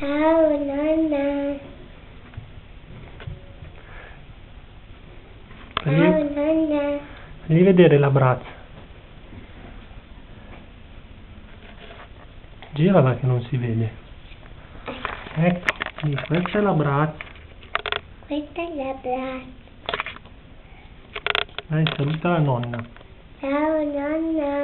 Ciao nonna. Ciao nonna. fagli vedere la braccia. Girala che non si vede. Ecco, questa è la braccia. Questa è la braccia. Dai, saluta la nonna. Ciao nonna.